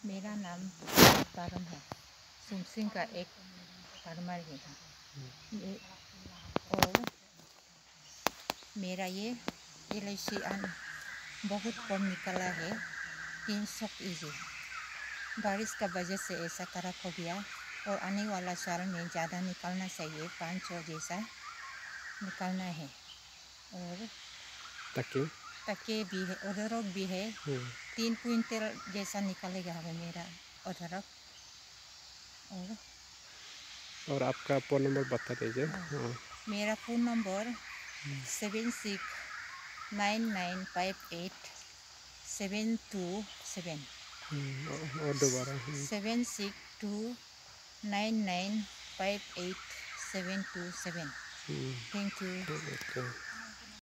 मेरा नाम पारम है। सुमसिंग का एक फार्मर है ये और मेरा ये एल आई सी बहुत कम निकला है। तीन सौ इजी बारिश का वजह से ऐसा खराब हो गया और आने वाला साल में ज़्यादा निकलना चाहिए। पाँच सौ जैसा निकलना है। और तके तके भी है अदरक भी है तीन क्विंटल जैसा निकलेगा हमें मेरा अदरक और और आपका फ़ोन नंबर बता दीजिए हाँ मेरा phone number seven six nine nine five eight seven two seven और दोबारा seven six two nine nine five eight seven two seven thank you